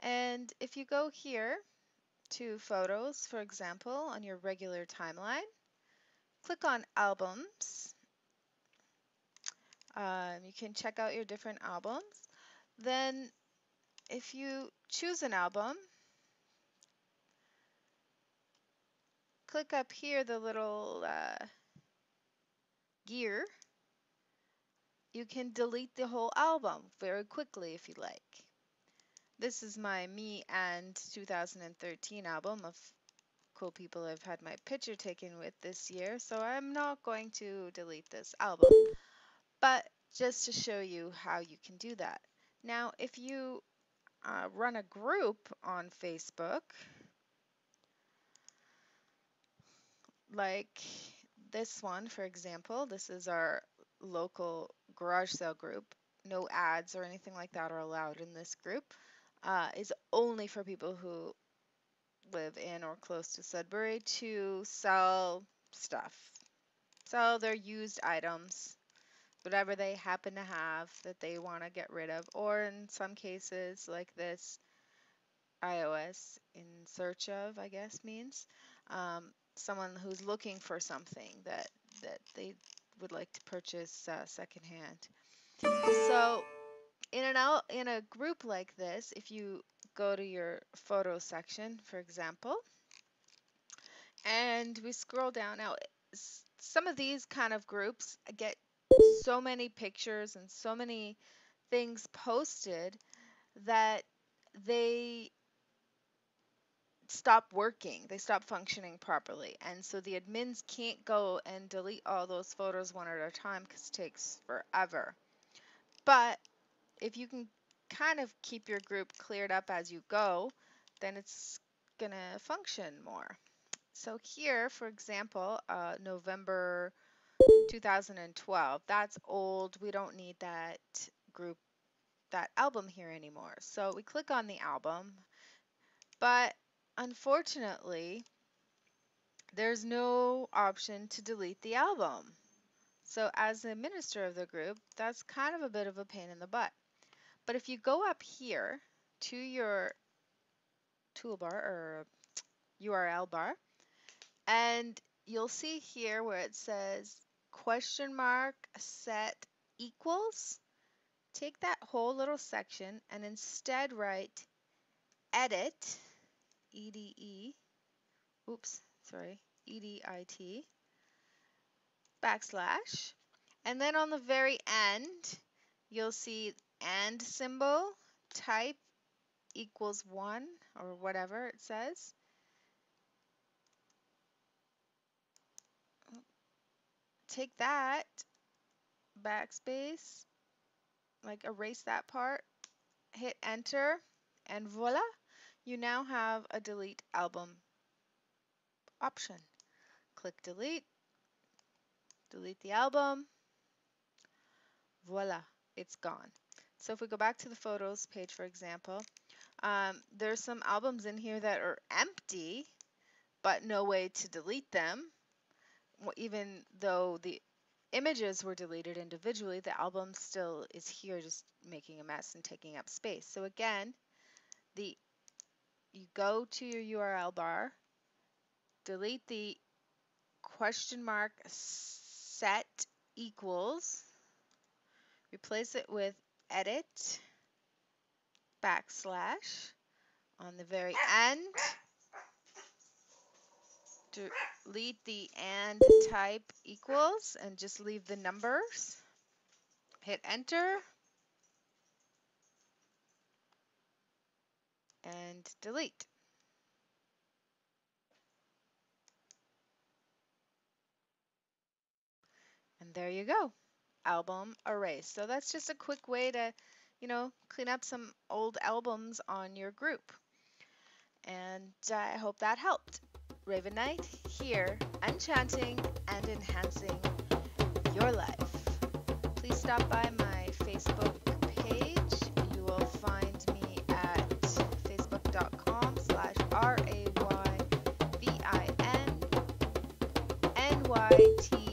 And if you go here to photos, for example, on your regular timeline, click on albums. Um, you can check out your different albums. Then if you choose an album, click up here the little uh, gear. You can delete the whole album very quickly if you like. This is my Me and 2013 album of cool people I've had my picture taken with this year, so I'm not going to delete this album. But just to show you how you can do that. Now, if you uh, run a group on Facebook, like this one, for example, this is our local garage sale group. No ads or anything like that are allowed in this group uh, is only for people who live in or close to Sudbury to sell stuff. Sell their used items, whatever they happen to have that they want to get rid of, or in some cases, like this, ISO in search of, I guess, means um, someone who's looking for something that that they would like to purchase uh, secondhand. So in an out in a group like this, if you go to your photo section, for example, and we scroll down now, some of these kind of groups get so many pictures and so many things posted that they stop working, they stop functioning properly. And so the admins can't go and delete all those photos one at a time because it takes forever. But if you can kind of keep your group cleared up as you go, then it's going to function more. So here, for example, uh, November 2012, that's old. We don't need that group, that album here anymore. So we click on the album, but unfortunately, there's no option to delete the album. So as the minister of the group, that's kind of a bit of a pain in the butt. But if you go up here to your toolbar or URL bar, and you'll see here where it says question mark set equals, take that whole little section and instead write edit, E-D-E, oops, sorry, E-D-I-T, backslash, and then on the very end, you'll see and symbol, type equals 1 or whatever it says. Take that, backspace, like erase that part, hit enter, and voila, you now have a delete album option. Click delete, delete the album, voila, it's gone. So if we go back to the photos page, for example, um, there's some albums in here that are empty, but no way to delete them. Even though the images were deleted individually, the album still is here just making a mess and taking up space. So again, the you go to your URL bar, delete the question mark set equals, replace it with edit backslash on the very end delete the and type equals and just leave the numbers hit enter and delete and there you go album erase. So that's just a quick way to, you know, clean up some old albums on your group. And uh, I hope that helped. Rayvin Nyte here, enchanting and enhancing your life. Please stop by my Y T